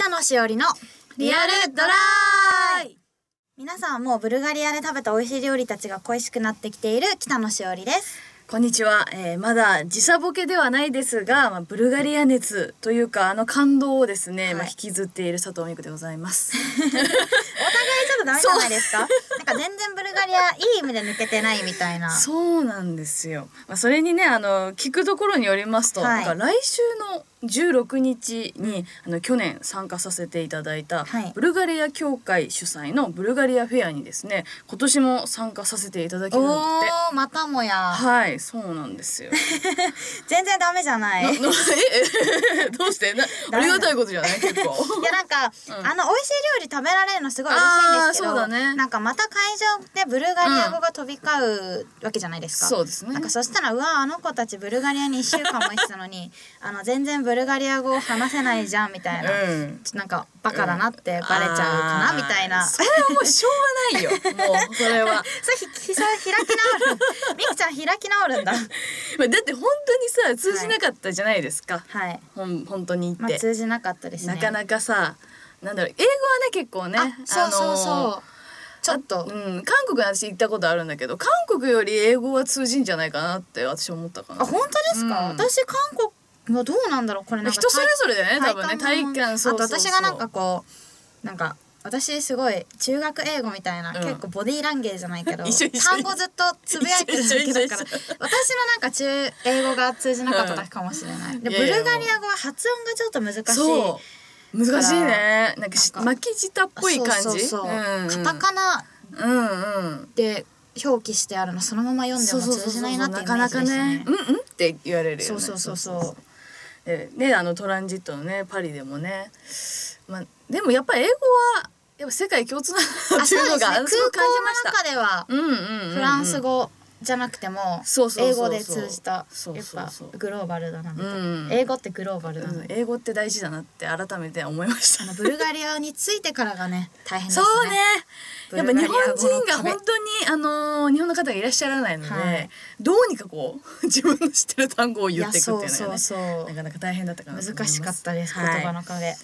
北野しおりのリアルドライ。皆さんはもうブルガリアで食べた美味しい料理たちが恋しくなってきている北野しおりです。こんにちは、えー、まだ時差ボケではないですが、まあ、ブルガリア熱というかあの感動をですね、はい、まあ、引きずっている佐藤美久でございます。お互いちょっとダメじゃないですか？なんか全然ブルガリアいい意味で抜けてないみたいな。そうなんですよ、まあ、それにねあの聞くところによりますと、はい、なんか来週の16日にあの去年参加させていただいた、はい、ブルガリア協会主催のブルガリアフェアにですね今年も参加させていただきるんだって。またもや。はいそうなんですよ。全然ダメじゃない。え どうして？なありがたいことじゃない？結構。いやなんか、うん、あの美味しい料理食べられるのすごい嬉しいんですけど、ね、なんかまた会場でブルガリア語が飛び交うわけじゃないですか、うん、そうですね。なんかそしたらうわあの子たちブルガリアに1週間も行ってたのにあの全然ブルガリア語を話せないじゃんみたいな、うん、なんかバカだなってバレちゃうかな、みたいな。それはもうしょうがないよ。もうそれは。それひそれ開き直る。みくちゃん開き直るんだ。だって本当にさ通じなかったじゃないですか。はい。ほん本当にまあ、通じなかったですね。なかなかさなんだろう英語はね結構ねそうそうそう。ちょっと、うん、韓国に私行ったことあるんだけど韓国より英語は通じんじゃないかなって私思ったかな。あ本当ですか、うん、私韓国まあどうなんだろうこれ人それぞれでね多分ね。体感そうあと私がなんかこうなんか私すごい中学英語みたいな、うん、結構ボディーランゲーじゃないけど 単語ずっとつぶやいてるだけだから私のなんか中英語が通じなかっただけかもしれない、うん、でブルガリア語は発音がちょっと難しい難しいね。なんか巻き舌っぽい感じ。そうそうそう、うん。うん、カタカナで表記してあるのそのまま読んでも通じないなってイメージですね。なかなかね。うんうんって言われるよね。そうそうそうそうでねあのトランジットのねパリでもね、まあ、でもやっぱり英語はやっぱ世界共通なっていうのがすごく感じました。空港の中では、うんうんうん、フランス語じゃなくても英語で通じたやっぱグローバルだなみたいな、うん、英語ってグローバルだな、うん、英語って大事だなって改めて思いました。あのブルガリアについてからがね大変ですね。そうね。やっぱ日本人が本当にあの日本の方がいらっしゃらないので、はい、どうにかこう 自分の知ってる単語を言っていくっていうのがねなかなか大変だったかな難しかったです、はい、言葉の壁は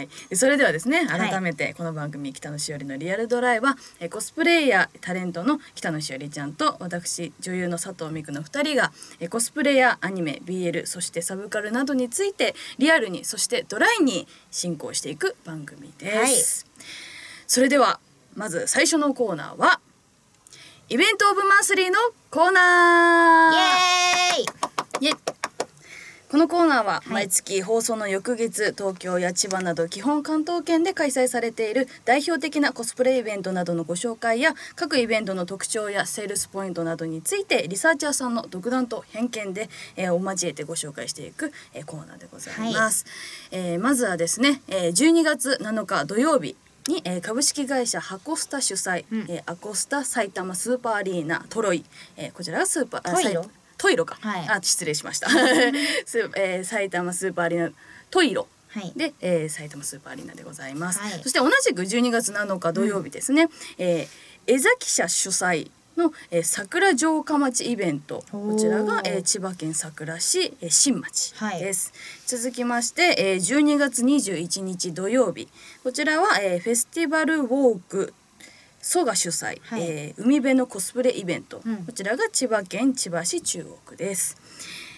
い。それではですね改めてこの番組北野しおりのリアルドライは、えコスプレイヤータレントの北野しおりちゃんと私女優の佐藤美久の2人がえコスプレやアニメ BL そしてサブカルなどについてリアルにそしてドライに進行していく番組です、それではまず最初のコーナーはイベントオブマンスリーのコーナー。イエーイこのコーナーは毎月放送の翌月、東京や千葉など基本関東圏で開催されている代表的なコスプレイベントなどのご紹介や各イベントの特徴やセールスポイントなどについてリサーチャーさんの独断と偏見で、えー、を交えてご紹介していく、えー、コーナーでございます、はい、えー、まずはですね、えー、12月7日土曜日に、えー、株式会社ハコスタ主催、うん、えー、アコスタ埼玉スーパーアリーナトロイ、えー、こちらがスーパートイロトイロか、はい、あ失礼しました。ス、えー、埼玉スーパーアリーナトイロ。はい、で、えー、埼玉スーパーアリーナでございます、はい、そして同じく12月7日土曜日ですね、うん、えー、江崎社主催の、えー、桜城下町イベント。こちらが、えー、千葉県佐倉市、えー、新町です、はい、続きまして、えー、12月21日土曜日。こちらは、えー、フェスティバルウォーク蘇が主催、はい、えー、海辺のコスプレイベント、うん、こちらが千葉県千葉市中央区です。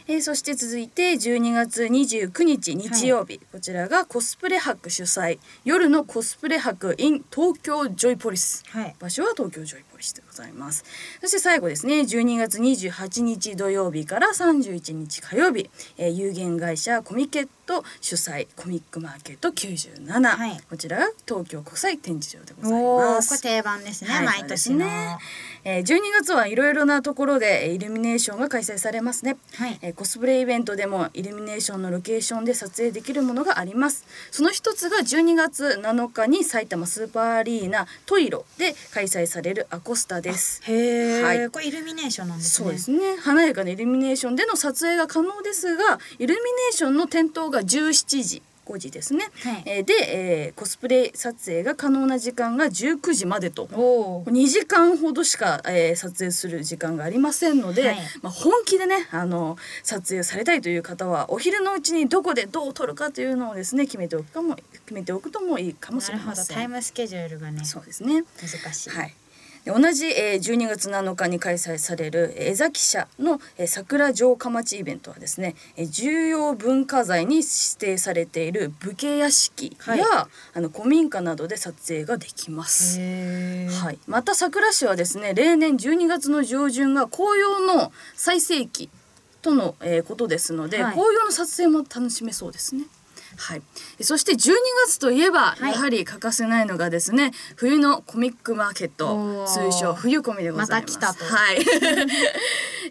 えー、そして続いて12月29日日曜日、はい、こちらがコスプレ博主催。夜のコスプレ博 in 東京ジョイポリス、はい、場所は東京ジョイポリスでございます。そして最後ですね12月28日土曜日から31日火曜日、えー、有限会社コミケット主催コミックマーケット97、はい、こちらが東京国際展示場でございます。これ定番ですね、はい、毎年ね。えー、12月はいろいろなところでイルミネーションが開催されますね、はい、えー、コスプレイベントでもイルミネーションのロケーションで撮影できるものがあります。その一つが12月7日に埼玉スーパーアリーナトイロで開催されるアコスタです。へえ、はい、これイルミネーションなんですね。そうですね。華やかなイルミネーションでの撮影が可能ですがイルミネーションの点灯が17時5時ですね、はい、えー、で、えー、コスプレ撮影が可能な時間が19時までと。2時間ほどしか、えー、撮影する時間がありませんので、はい、まあ、本気でねあの撮影されたいという方はお昼のうちにどこでどう撮るかというのをですね決めておくかも決めておくともいいかもしれません。タイムスケジュールがねそうですね。難しい、はい同じ、えー、12月7日に開催される江崎社の、えー、桜城下町イベントはですね、えー、重要文化財に指定されている武家屋敷や、はい、あの古民家などで撮影ができます。はい、また桜市はですね例年12月の上旬が紅葉の最盛期との、えー、ことですので、はい、紅葉の撮影も楽しめそうですね。はい、そして12月といえば、やはり欠かせないのがですね冬のコミックマーケット。通称冬コミでございます。ま、はい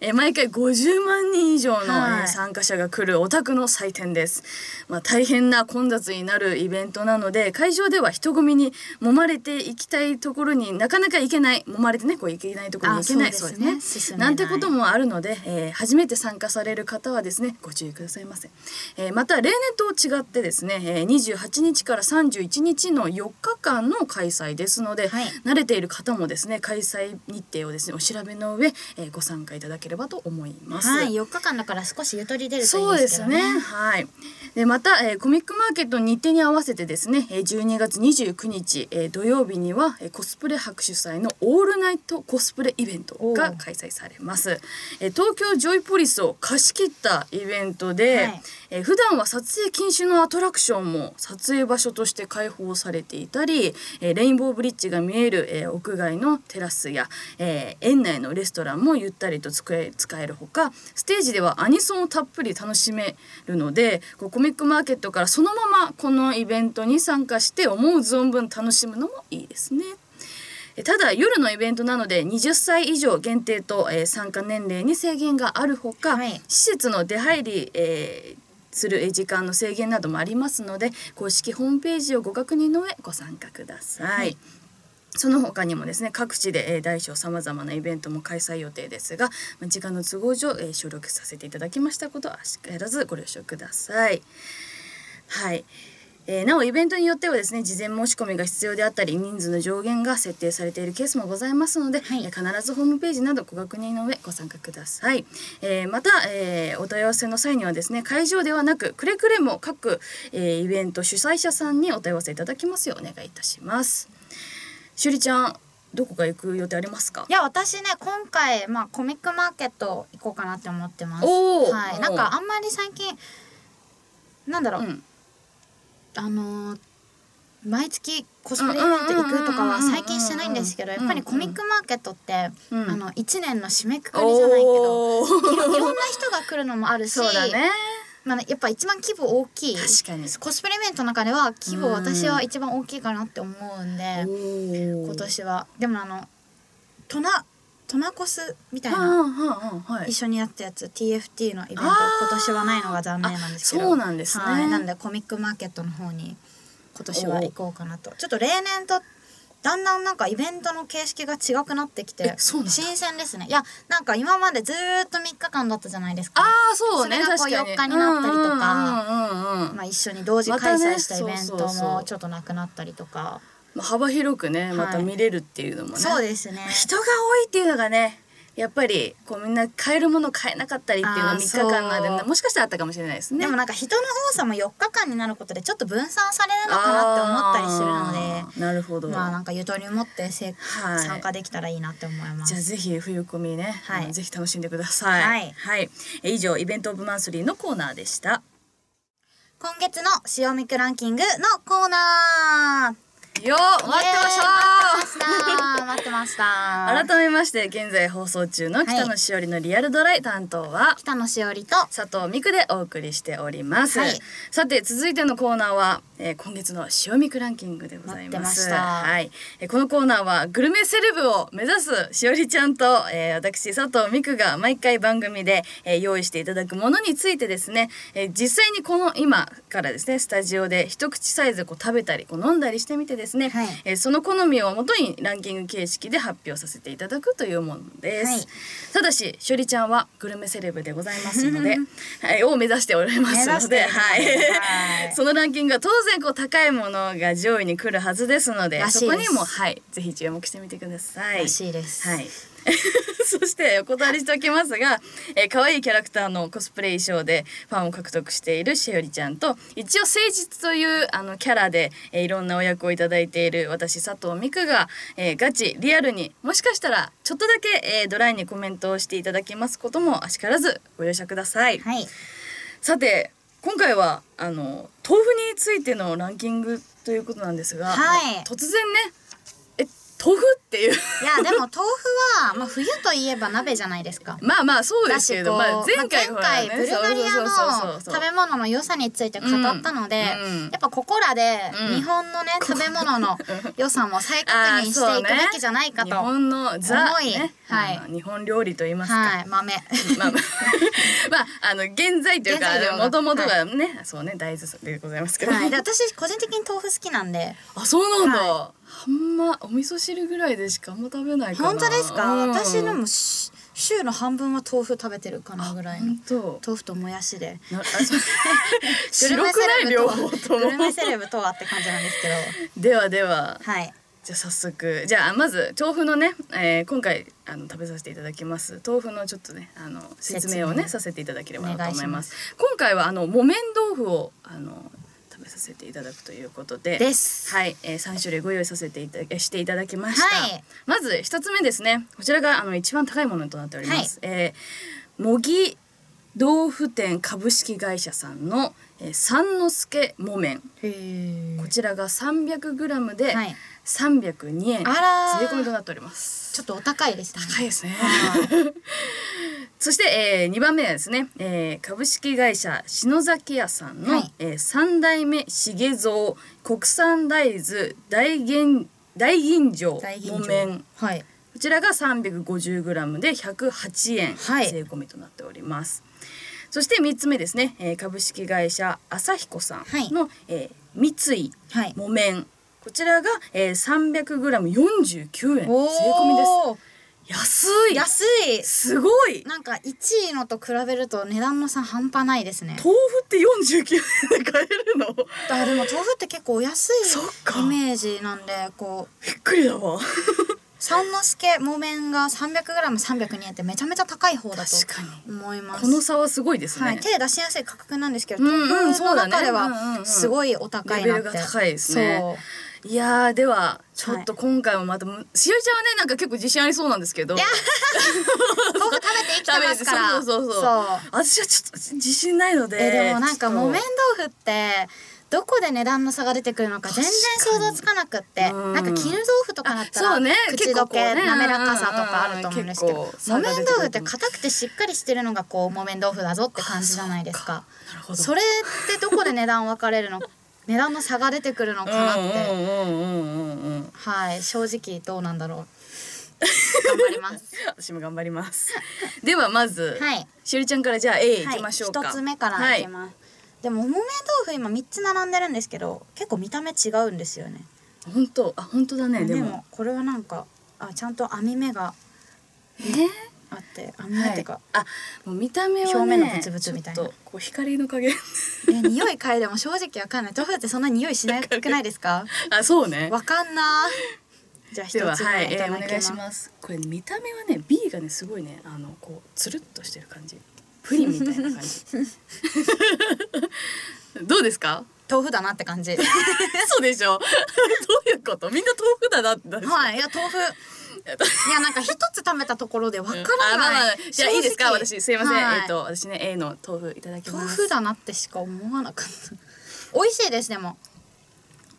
え毎回50万人以上の、はい、参加者が来るオタクの祭典です。まあ、大変な混雑になるイベントなので会場では人混みに揉まれていきたいところになかなか行けない揉まれてねこう行けないところに行けないそうですね。なんてこともあるので、えー、初めて参加される方はですねご注意くださいませ。えー、また例年と違ってですね、えー、28日から31日の4日間の開催ですので、はい、慣れている方もですね開催日程をですねお調べの上、えー、ご参加いただければと思います。はい、4日間だから少しゆとり出るといいですね。そうですね。はい。でまた、えー、コミックマーケット日程に合わせてですね、えー、12月29日、えー、土曜日には、えー、コスプレ博主催のオールナイトコスプレイベントが開催されます。えー、東京ジョイポリスを貸し切ったイベントで、はい、えー、普段は撮影禁止のアトラクションも撮影場所として開放されていたり、えー、レインボーブリッジが見える、えー、屋外のテラスや、えー、園内のレストランもゆったりと使え使えるほかステージではアニソンをたっぷり楽しめるのでこうコミックマーケットからそのままこのイベントに参加して思う存分楽しむのもいいですね。ただ夜のイベントなので20歳以上限定と、えー、参加年齢に制限があるほか、はい、施設の出入り、えー、する時間の制限などもありますので公式ホームページをご確認の上ご参加ください。はいその他にもですね各地で、えー、大小さまざまなイベントも開催予定ですが、まあ、時間の都合上、えー、省略させていただきましたことはしからずご了承ください。はい、えー、なおイベントによってはですね事前申し込みが必要であったり人数の上限が設定されているケースもございますので、はい、えー、必ずホームページなどご確認の上ご参加ください、えー、また、えお問い合わせの際にはですね会場ではなくくれくれも各、えイベント主催者さんにお問い合わせいただきますようお願いいたしますしゅりちゃんどこか行く予定ありますか？いや私ね今回まあコミックマーケット行こうかなって思ってます。はい。なんかあんまり最近なんだろう、うん。あのー毎月コスプレイベント行くとかは最近してないんですけどやっぱりコミックマーケットって、うん、あの1年の締めくくりじゃないけどいろんな人が来るのもあるし、ね、まあ、やっぱ一番規模大きいコスプレイベントの中では規模私は一番大きいかなって思うんで、うん、今年は。でもあのトナトナコスみたいな、一緒にやったやつ TFT のイベント今年はないのが残念なんですけど。そうなんですね、はい、なんでコミックマーケットの方に今年は行こうかなと。ちょっと例年とだんだんなんかイベントの形式が違くなってきて新鮮ですね。いやなんか今までずっと3日間だったじゃないですか。ああそうねそれがこう4日になったりとかまあ一緒に同時開催したイベントもちょっとなくなったりとか。幅広くねまた見れるっていうのもね、そうですね。人が多いっていうのがねやっぱりこうみんな買えるもの買えなかったりっていうのは3日間までもしかしたらあったかもしれないですね。でもなんか人の多さも4日間になることでちょっと分散されるのかなって思ったりするのでなるほど。まあなんかゆとりを持ってせ、はい、参加できたらいいなって思います。じゃあぜひ冬コミね、はい、ぜひ楽しんでください。はい、はい、以上イベントオブマンスリーのコーナーでした。今月の塩ミクランキングのコーナーよ待ってました。待ってました改めまして現在放送中の北野しおりのリアルドライ担当は、北野しおりと佐藤美久でお送りしております、はい、さて続いてのコーナーは、えー、今月の塩ミクランキングでございます。はい、えー、このコーナーはグルメセレブを目指すしおりちゃんと、えー、私佐藤美久が毎回番組で、えー、用意していただくものについてですね、えー、実際にこの今からですねスタジオで一口サイズこう食べたりこう飲んだりしてみてですね、はい、えー、その好みをもとにランキング形式で発表させていただくというものです、はい、ただししおりちゃんはグルメセレブでございますので、はい、を目指しておりますので、はい、そのランキングは当然こう高いものが上位に来るはずですのでそこにもはいぜひ注目してみてください。らしいです。はい。そしてお断りしておきますが、えー、可愛いキャラクターのコスプレ衣装でファンを獲得しているしおりちゃんと一応誠実というあのキャラで、えー、いろんなお役をいただいている私佐藤美久が、えー、ガチリアルにもしかしたらちょっとだけ、えー、ドライにコメントをしていただきますこともあしからずご容赦ください。はい、さて今回はあの豆腐についてのランキングということなんですが、はい、突然ね豆腐っていう。いやでも豆腐は、まあ、冬といえば鍋じゃないですか。まあまあそうですけど、まあ、前回,、まあ、前回ブルガリアの食べ物の良さについて語ったので、うんやっぱここらで日本のね、うん、食べ物の良さも再確認 していくべきじゃないかと思い、ね、はい、日本料理と言いますか、はい、豆。まあ、まあ、あの現在というかもともとがね、はい、そうね大豆でございますけど、はい、私個人的に豆腐好きなんで。あそうなんだ、はいあんまお味噌汁ぐらいでしかあんま食べないかな。本当ですか、うん、私のも週の半分は豆腐食べてるかなぐらいの。豆腐ともやしで。白くない両方とグルメセレブとはって感じなんですけど。ではでは。はい。じゃあ早速じゃあまず豆腐のね、えー、今回あの食べさせていただきます。豆腐のちょっとねあの説明をねさせていただければと思います。今回はあの木綿豆腐をあのさせていただくということで。はい、えー、3種類ご用意させていたしていただきました、はい、まず一つ目ですね。こちらがあの一番高いものとなっております、はい、えー、模擬豆腐店株式会社さんの、えー、三之助木綿。こちらが 300g で302円、はい、税込みとなっております。ちょっとお高いですね。高いですね そして、えー、2番目はですね、えー、株式会社篠崎屋さんの、はい、えー、3代目重蔵国産大豆大銀大吟醸木綿、はい、こちらが 350g で108円、はい、税込みとなっております。そして3つ目ですね、えー、株式会社朝彦さんの、はい、えー、三井木綿、こちらが、えー、300g49 円税込みです。安い。安い。すごい。なんか1位のと比べると値段の差半端ないですね。豆腐って49円で買えるの？あでも豆腐って結構お安いイメージなんで。こうびっくりだわ。三之助木綿が 300g302 円ってめちゃめちゃ高い方だと思います。この差はすごいですね、はい、手出しやすい価格なんですけど、うんうん、豆腐の中ではすごいお高いなって、高いですね。そういやではちょっと今回もまた、はい、しおりちゃんはねなんか結構自信ありそうなんですけど。いや 豆腐食べて生きてますから。そうそうそう。私はちょっと自信ないのでえでもなんか木綿豆腐ってどこで値段の差が全然想像つかなくって、うん、なんか絹豆腐とかだったら、ね、口どけ、ね、滑らかさとかあると思うんですけど、木綿豆腐って硬くてしっかりしてるのがこう木綿豆腐だぞって感じじゃないですか。それってどこで値段分かれるの？値段の差が出てくるのかなって。はい正直どうなんだろう。頑張ります。私も頑張ります。ではまず、はい、しおりちゃんからじゃあ A い。きましょうか、はい、つ目からい。きます、はい、でも木綿豆腐今三つ並んでるんですけど結構見た目違うんですよね。本当。あ本当だねでも。これはなんかあちゃんと網目が。えー、あってあんまてか、はい、あもう見た目は、ね、表面のブツブツみたいな。こう光の加減。え匂い嗅いでも正直わかんない。豆腐ってそんな匂いしなくないですか？あそうね。わかんなじゃあ一つ目はい、えー、お願いします。これ見た目はね B がねすごいねあのこうつるっとしてる感じ。プリンみたいな感じ。どうですか？豆腐だなって感じ。そうでしょ。どういうこと？みんな豆腐だなって。はいいや豆腐 いやなんか一つ食べたところでわからない、うん。じゃあいいですか？私すいません、はい、えっと私ね A の豆腐いただきます。豆腐だなってしか思わなかった。美味しいですでも。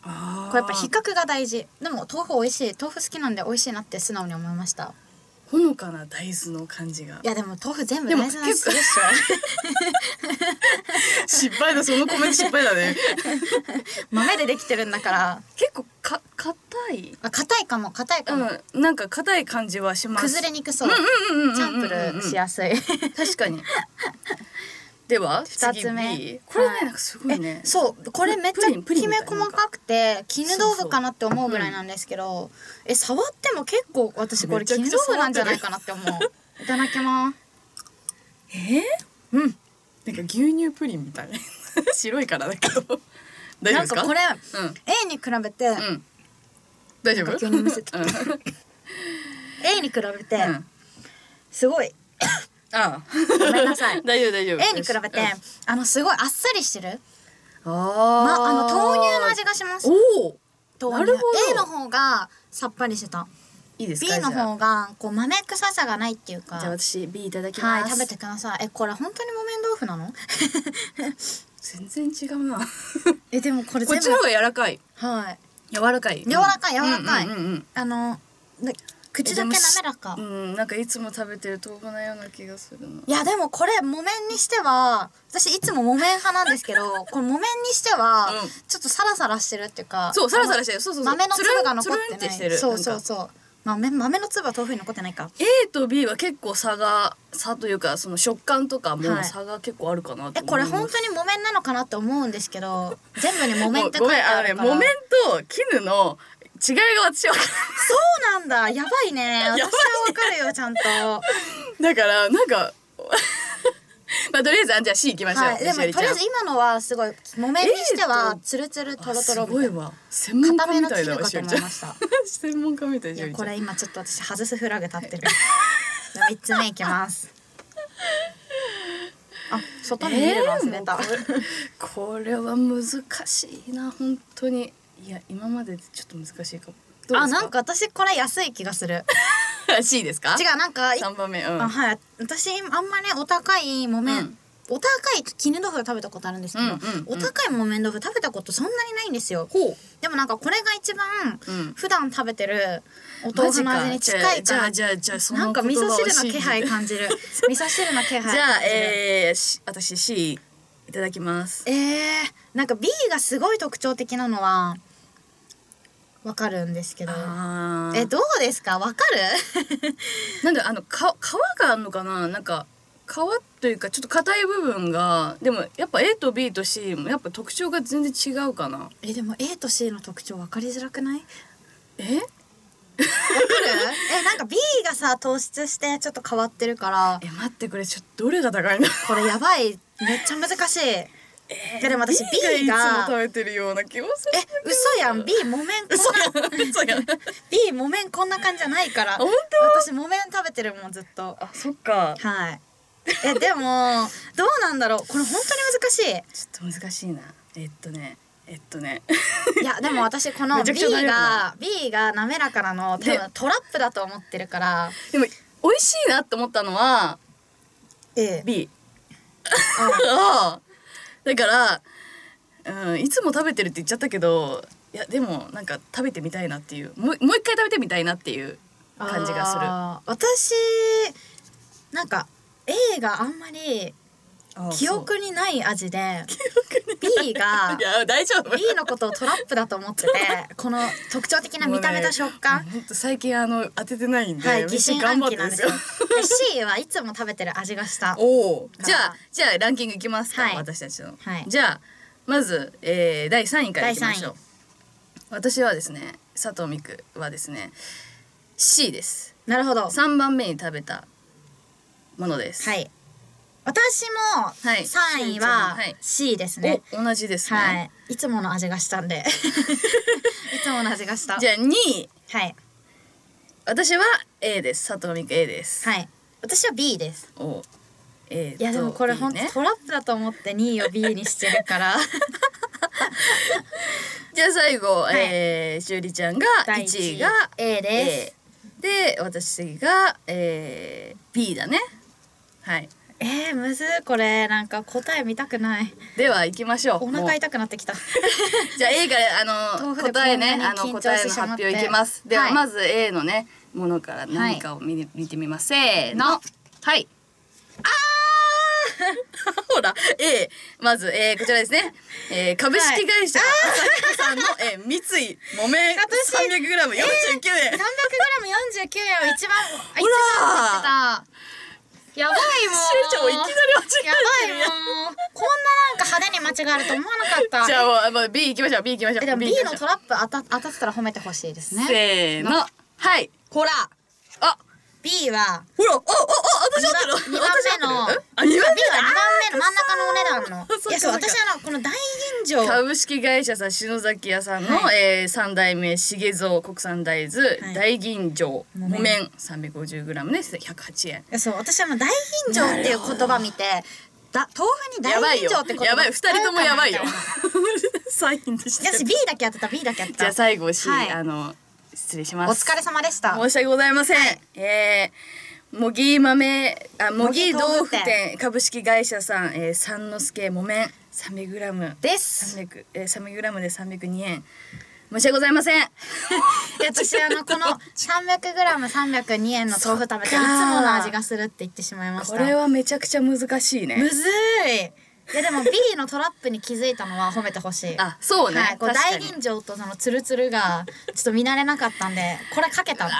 これやっぱ比較が大事。でも豆腐美味しい。豆腐好きなんで美味しいなって素直に思いましたほのかな大豆の感じが。いやでも豆腐全部大豆なんですよ失敗だそのコメント失敗だね。豆でできてるんだから。結構か硬い。あ硬いかも硬いかも、うん、なんか硬い感じはします。崩れにくそう。チャンプルしやすい。確かにでは二つ目。これね、なんかすごいね。そうこれめっちゃきめ細かくて絹豆腐かなって思うぐらいなんですけどえ触っても結構私これ絹豆腐なんじゃないかなって思う。いただきます。えー、うん。なんか牛乳プリンみたい。白いからだけど。大丈夫ですか？なんかこれ、うん、A に比べて、うん、大丈夫？A に比べて、うん、すごいああ。ごめんなさい。大丈夫大丈夫。A に比べて、あのすごいあっさりしてる。あ、ま、あの豆乳の味がします。おおなるほど。A の方がさっぱりしてた。いいですか B の方がこう豆臭さがないっていうか。じゃあ私 B いただきます。はい食べてください。えこれ本当に木綿豆腐なの？全然違うな。えでもこれこっちの方が柔らかい。はい。柔らかい。柔らかい柔らかい、うんうんうんうん、あの口だけ滑らか。うんなんかいつも食べてる豆腐のような気がするのいやでもこれ木綿にしては私いつも木綿派なんですけど これ木綿にしてはちょっとサラサラしてるっていうかそうサラサラしてる。そうそう豆の粒が残ってない。そうそうそう。豆豆の粒は豆腐に残ってないか。A と B は結構差が差というかその食感とかも差が結構あるかなえこれ本当に木綿なのかなって思うんですけど全部に木綿って書いてあるから。木綿と絹の違いが私はそうなんだ。やばいね。私はわかるよちゃんと。だからなんか まあとりあえずじゃあ C いきましょう、はい、でもとりあえず今のはすごい木綿にしてはつるつるとろとろすごいわ。専門家みたいだわしおりちゃん専門家みたいいやこれ今ちょっと私外すフラグ立ってる。三つ目いきます。あ外に見るの忘れた、えー、これは難しいな本当にいや今までちょっと難しいかも。あなんか私これ安い気がする。C ですか？違うなんか三番目、うん、あはい。私あんまねお高い木綿、うん、お高い絹豆腐食べたことあるんですけど、うんうんうん、お高い木綿豆腐食べたことそんなにないんですよ。でもなんかこれが一番普段食べてるお豆腐の味に近いじゃあじゃあじゃあそのなんか味噌汁の気配感じる。味噌汁の気配じゃあえー、私 C いただきます。えー、なんか B がすごい特徴的なのはわかるんですけど。えどうですか？わかる？なんであのか皮があるのかな？なんか皮というかちょっと硬い部分がでもやっぱ A と B と C もやっぱ特徴が全然違うかな？えでも A と C の特徴分かりづらくない？え？わかる？えなんか B がさ糖質してちょっと変わってるから。え待ってこれちょっとどれが高いの？これやばい。めっちゃ難しいえー、でも私 B が食べてるような気もするえ嘘やん。B 木綿こんな嘘やん。B 木綿こんな感じじゃないから。本当？私木綿食べてるもんずっと。あそっか。はい。えでもどうなんだろう。これ本当に難しい。ちょっと難しいな。えっとね。えっとね。いやでも 私この B が B が滑らかなの多分トラップだと思ってるから。でも美味しいなって思ったのは A B ああ だからうん、いつも食べてるって言っちゃったけどいやでもなんか食べてみたいなっていうもうもう一回食べてみたいなっていう感じがする。私なんか A があんまり記憶にない味で B がいや大丈夫。B のことをトラップだと思ってて この特徴的な見た目と食感、ね、最近あの当ててないんで、はい、疑心暗鬼なんですよ。C はいつも食べてる味がした。おじゃあじゃあランキングいきますか、はい、私たちの、はい、じゃあまず、えー、第3位からいきましょう。私はですね佐藤美久はですね C です。なるほど。3番目に食べたものです。はい私も3位は C ですね、はい、同じですね、はい、いつもの味がしたんで。いつもの味がした。じゃあ2位。はい。私は A です。佐藤美久 A です。はい。私は B です。お A いやでもこれ本当、ね、トラップだと思って2位を B にしてるから。じゃあ最後、はい、えー、しゅうりちゃんが1位が A です。A で私が、えー、B だね。はいえー、むずこれなんか答え見たくない。では行きましょう。お腹痛くなってきた。じゃあ A があの答えねあの答えの発表いきます。では、はい、まず A のねものから何かを見,、見てみます。せーの。はい。あ ほら A まず、えー、こちらですね、えー、株式会社朝日さんの、えー、三井木綿 300g49 円。300g49 円を一番一番言ってたやばいもん。しゅうちゃんもいきなり間違えてるやばいもん。こんななんか派手に間違えると思わなかった。じゃあもう B 行きましょう。B 行きましょう。でも B のトラップ当た当たったら褒めてほしいですね。せーの。はい。ほら。あ B はほらあああ私合ってる。二番目の あ二番 B 目は二番目の真ん中のお値段の。いやそう私あのこの大吟醸。株式会社さん篠崎屋さんの、はえー、3代目重蔵国産大豆、はい。大吟醸木綿。木綿 350g で108円。いやそう私あの大吟醸っていう言葉見てだ豆腐に大吟醸って言葉やばい二人ともやばいよ。サインでした私 B だけやってた B だけやってた。じゃあ最後 C、はい。あの失礼しおます。疲れ様でした。申し訳ございません、えー、もぎ豆あもぎもぎ豆豆腐腐店。店株式会社さん、えー、三之助木綿 300g です。300えー、300g で302円。申し訳ございません。いや私あのこの 300g302 円の豆腐食べていつもの味がするって言ってしまいました。これはめちゃくちゃ難しいね。むずいいやでも B のトラップに気づいたのは褒めてほしい。あそうね、はい、こう大吟醸とそのツルツルがちょっと見慣れなかったんでこれかけたの。あ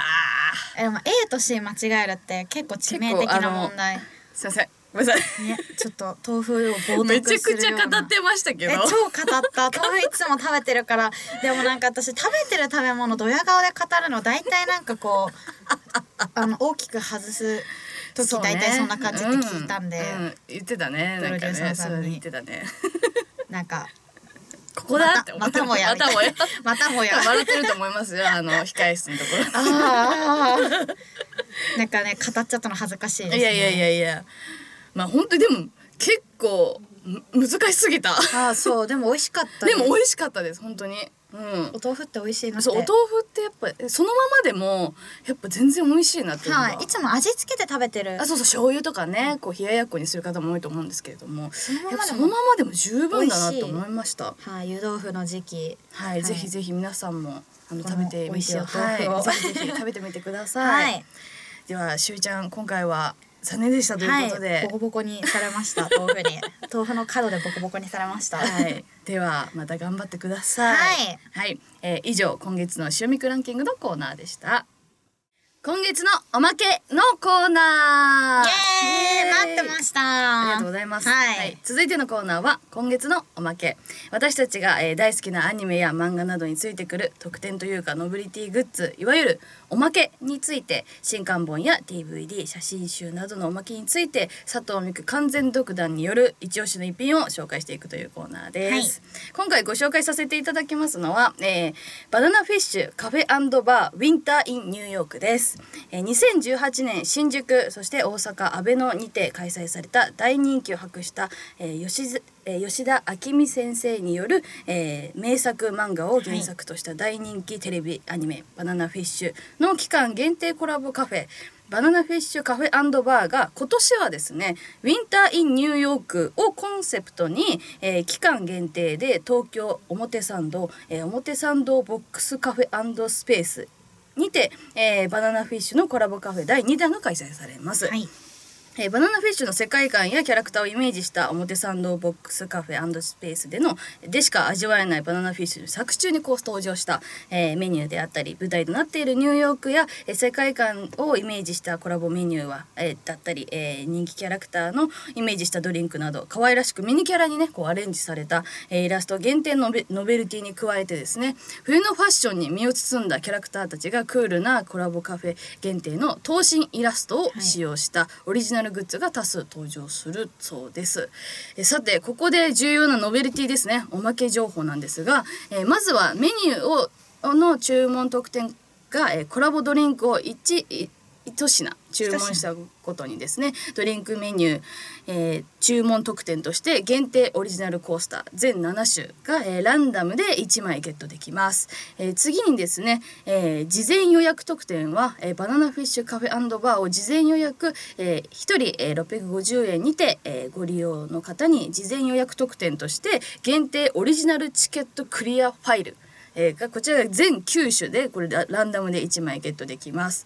えでも A と C 間違えるって結構致命的な問題。ーすいません。ごめんなさい。ねちょっと豆腐を冒涜めちゃくちゃ語ってましたけど。え超語った。豆腐いつも食べてるから。でもなんか私食べてる食べ物ドヤ顔で語るの大体なんかこうあの大きく外す時そうね。大体そんな感じって聞いたんで、うんうん。言ってたねなんかね。言ってたね。なんかここだ？ってまたもやまたもや。またもや。笑ってると思いますよあの控え室のところ。なんかね語っちゃったの恥ずかしいです、ね、いやいやいやいや。まあ本当にでも結構む難しすぎた。あーそう。でも美味しかったでも美味しかったです本当にうん。お豆腐って美味しいなそうお豆腐ってやっぱそのままでもやっぱ全然美味しいなっていうのが、はい。いつも味付けて食べてる。あそうそう醤油とかねこう冷ややっこにする方も多いと思うんですけれども。そのままでもそのままでも十分だなと思いました。はい湯豆腐の時期。はい、はい。ぜひぜひ皆さんもあの食べてみて美味しいお豆腐を。はい、ぜひぜひ食べてみてください、はい。ではしゅうちゃん今回は残念でしたということで、はい、ボコボコにされました。豆腐に。豆腐の角でボコボコにされました。はい、ではまた頑張ってください。はい、はい。えー以上今月の塩みくランキングのコーナーでした。今月のおまけのコーナー。待ってました。ありがとうございます、はい。続いてのコーナーは今月のおまけ。私たちが、えー大好きなアニメや漫画などについてくる特典というかノブリティグッズいわゆるおまけについて新刊本や DVD 写真集などのおまけについて佐藤美久完全独断による一押しの一品を紹介していくというコーナーです、今回ご紹介させていただきますのは、えーバナナフィッシュカフェバーウィンターインニューヨークです、えー2018年新宿そして大阪阿倍野にて開催された大人気を博した、えー吉津えー吉田明美先生による、えー名作漫画を原作とした大人気テレビアニメ「バナナフィッシュ」の期間限定コラボカフェ。バナナフィッシュカフェバーが今年はですねウィンターインニューヨークをコンセプトに、えー期間限定で東京表参道、えー表参道ボックスカフェスペースにて、えーバナナフィッシュのコラボカフェ第2弾が開催されます。はいえーバナナフィッシュの世界観やキャラクターをイメージした表参道ボックスカフェスペースでのでしか味わえないバナナフィッシュの作中にこう登場した、えーメニューであったり舞台となっているニューヨークや、えー世界観をイメージしたコラボメニューは、えーだったり、えー人気キャラクターのイメージしたドリンクなど可愛らしくミニキャラにねこうアレンジされた、えーイラスト限定ノベノベルティに加えてですね冬のファッションに身を包んだキャラクターたちがクールなコラボカフェ限定の等身イラストを使用したオリジナルグッズが多数登場するそうです。えさてここで重要なノベルティですねおまけ情報なんですが、えまずはメニューをの注文特典が、えコラボドリンクを1い一品注文したことにですねドリンクメニュー、えー注文特典として限定オリジナルコースター全7種が、えーランダムで1枚ゲットできます、えー次にですね、え事前予約特典は、えバナナフィッシュカフェバーを事前予約、え1人、えー650円にて、えご利用の方に事前予約特典として限定オリジナルチケットクリアファイルえーこちらが全9種でこれランダムで1枚ゲットできます。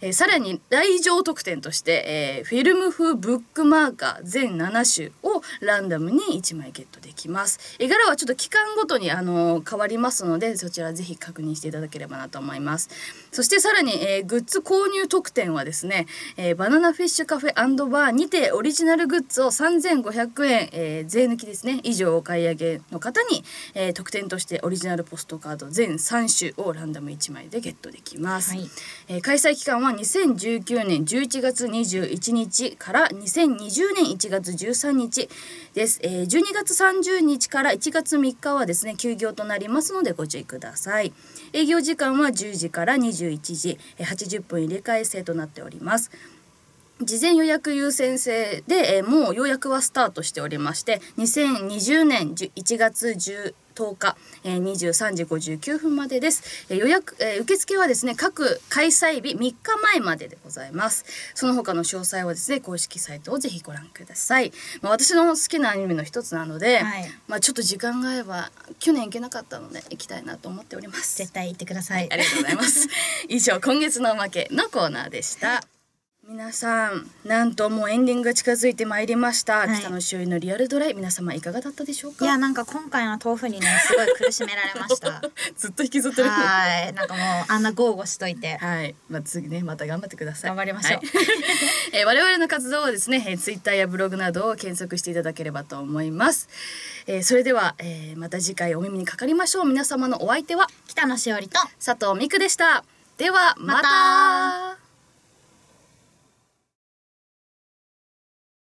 えー、さらに来場特典として、えー、フィルム風ブックマーカー全7種をランダムに1枚ゲットできます。絵柄はちょっと期間ごとにあの変わりますのでそちらぜひ確認していただければなと思います。そしてさらに、えー、グッズ購入特典はですね、えー、バナナフィッシュカフェバーにてオリジナルグッズを3500円、えー、税抜きですね以上お買い上げの方に、えー、特典としてオリジナルポストカード全3種をランダム1枚でゲットできます、はい、えー、開催期間は2019年11月21日から2020年1月13日です、えー、12月30日から1月3日はですね休業となりますのでご注意ください。営業時間は10時から21時80分入れ替え制となっております。事前予約優先制で、えー、もう予約はスタートしておりまして2020年1月10 10日、えー、23時59分までです、えー、予約、えー、受付はですね各開催日3日前まででございます。その他の詳細はですね公式サイトをぜひご覧ください、まあ、私の好きなアニメの一つなので、はい、まあちょっと時間が合えば去年行けなかったので行きたいなと思っております。絶対行ってください、ありがとうございます。以上今月のおまけのコーナーでした皆さんなんともうエンディングが近づいてまいりました、はい、北の周囲のリアルドライ皆様いかがだったでしょうか？いやなんか今回の豆腐にねすごい苦しめられました。ずっと引きずってる。はい。なんかもうあんな豪語しといて。はい。まあ次ねまた頑張ってください。頑張りましょう、はい、えー、我々の活動をですね、えー、ツイッターやブログなどを検索していただければと思います、えー、それでは、えー、また次回お耳にかかりましょう。皆様のお相手は北野しおりと佐藤美久でした。ではまた。また